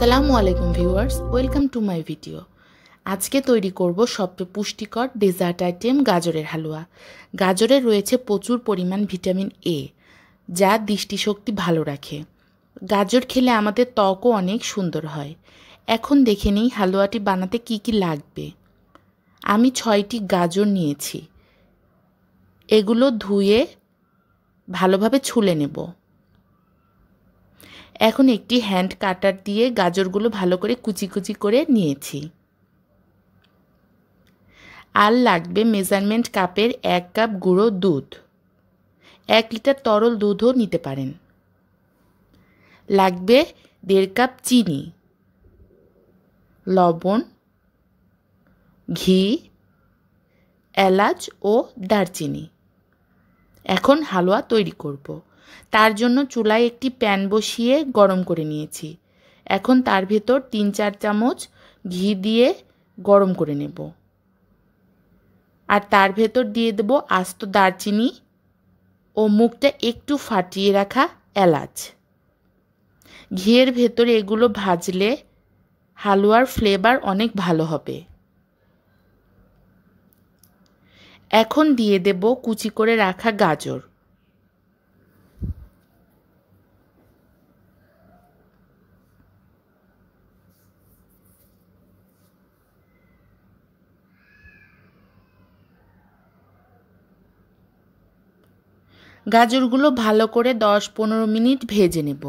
আসসালামু আলাইকুম viewers, welcome to my video. আজকে তৈরি করব সবচেয়ে পুষ্টিকর ডেজার্ট আইটেম গাজরের হালুয়া। গাজরে রয়েছে প্রচুর পরিমাণ ভিটামিন এ যা দৃষ্টিশক্তি ভালো রাখে। গাজর খেলে আমাদের ত্বকও অনেক সুন্দর হয়। এখন দেখে নিই হালুয়াটি বানাতে কি কি লাগবে। আমি ছয়টি গাজর নিয়েছি। এগুলো ধুয়ে ভালোভাবে ছুলে নেব। এখন একটি হ্যান্ড কাটার দিয়ে গাজরগুলো ভালো করে কুচি কুচি করে নিয়েছি। আর লাগবে মেজারমেন্ট কাপের এক কাপ গুঁড়ো দুধ। এক লিটার তরল দুধও নিতে পারেন। লাগবে দেড় কাপ চিনি, লবণ, ঘি, এলাচ ও দারচিনি। এখন হালুয়া তৈরি করব। তার জন্য চুলায় একটি প্যান বসিয়ে গরম করে নিয়েছি। এখন তার ভেতর তিন চার চামচ ঘি দিয়ে গরম করে নেব। আর তার ভেতর দিয়ে দেব আস্ত দারচিনি ও মুখটা একটু ফাটিয়ে রাখা এলাচ। ঘিয়ের ভেতরে এগুলো ভাজলে হালুয়ার ফ্লেভার অনেক ভালো হবে। এখন দিয়ে দেব কুচি করে রাখা গাজর। গাজরগুলো ভালো করে দশ পনেরো মিনিট ভেজে নেব।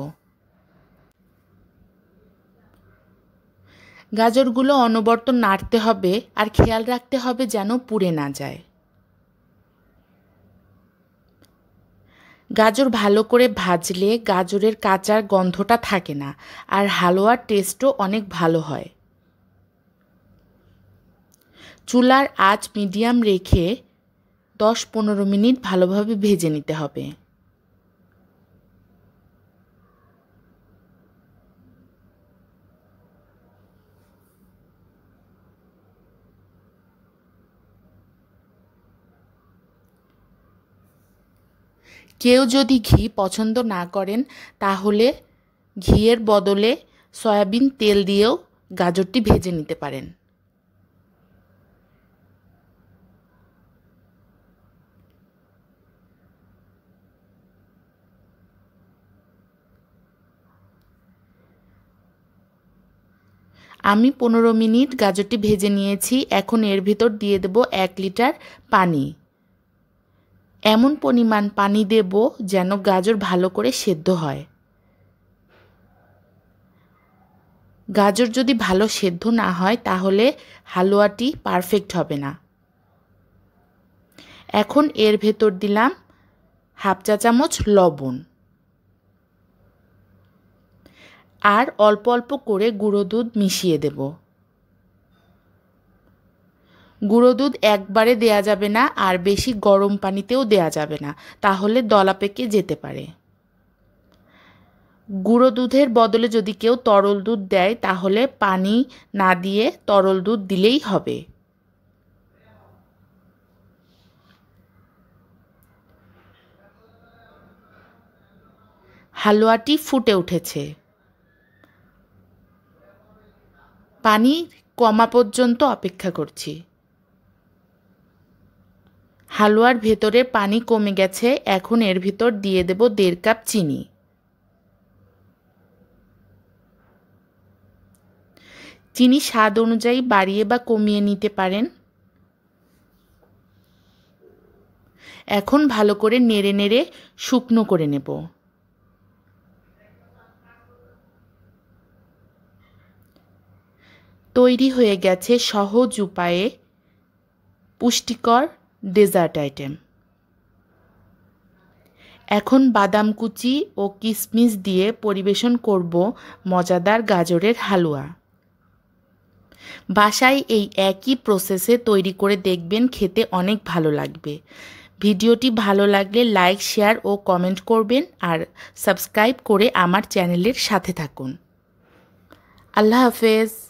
গাজরগুলো অনবর্ত নাড়তে হবে আর খেয়াল রাখতে হবে যেন পুড়ে না যায়। গাজর ভালো করে ভাজলে গাজরের কাঁচার গন্ধটা থাকে না আর হালুয়ার টেস্টও অনেক ভালো হয়। চুলার আঁচ মিডিয়াম রেখে দশ পনেরো মিনিট ভালোভাবে ভেজে নিতে হবে। কেউ যদি ঘি পছন্দ না করেন, তাহলে ঘিয়ের বদলে সয়াবিন তেল দিয়েও গাজরটি ভেজে নিতে পারেন। আমি পনেরো মিনিট গাজরটি ভেজে নিয়েছি, এখন এর ভিতর দিয়ে দেব এক লিটার পানি। এমন পরিমাণ পানি দেব যেন গাজর ভালো করে সেদ্ধ হয়। গাজর যদি ভালো সেদ্ধ না হয়, তাহলে হালুয়াটি পারফেক্ট হবে না। এখন এর ভেতর দিলাম হাফ চা চামচ লবণ। আর অল্প অল্প করে গুঁড়ো দুধ মিশিয়ে দেব। গুঁড়ো দুধ একবারে দেয়া যাবে না আর বেশি গরম পানিতেও দেয়া যাবে না, তাহলে দলা পেকে যেতে পারে। গুঁড়ো দুধের বদলে যদি কেউ তরল দুধ দেয়, তাহলে পানি না দিয়ে তরল দুধ দিলেই হবে। হালুয়াটি ফুটে উঠেছে। পানি কমা পর্যন্ত অপেক্ষা করছি। হালুয়ার ভেতরে পানি কমে গেছে, এখন এর ভিতর দিয়ে দেব দেড় কাপ চিনি। চিনি স্বাদ অনুযায়ী বাড়িয়ে বা কমিয়ে নিতে পারেন। এখন ভালো করে নেড়ে নেড়ে শুকনো করে নেব। তৈরি হয়ে গেছে সহজ উপায়ে পুষ্টিকর ডেজার্ট আইটেম। এখন বাদাম কুচি ও কিশমিশ দিয়ে পরিবেশন করব মজাদার গাজরের হালুয়া। বাসায় এই একই প্রসেসে তৈরি করে দেখবেন, খেতে অনেক ভালো লাগবে। ভিডিওটি ভালো লাগলে লাইক, শেয়ার ও কমেন্ট করবেন আর সাবস্ক্রাইব করে আমার চ্যানেলের সাথে থাকুন। আল্লাহ হাফেজ।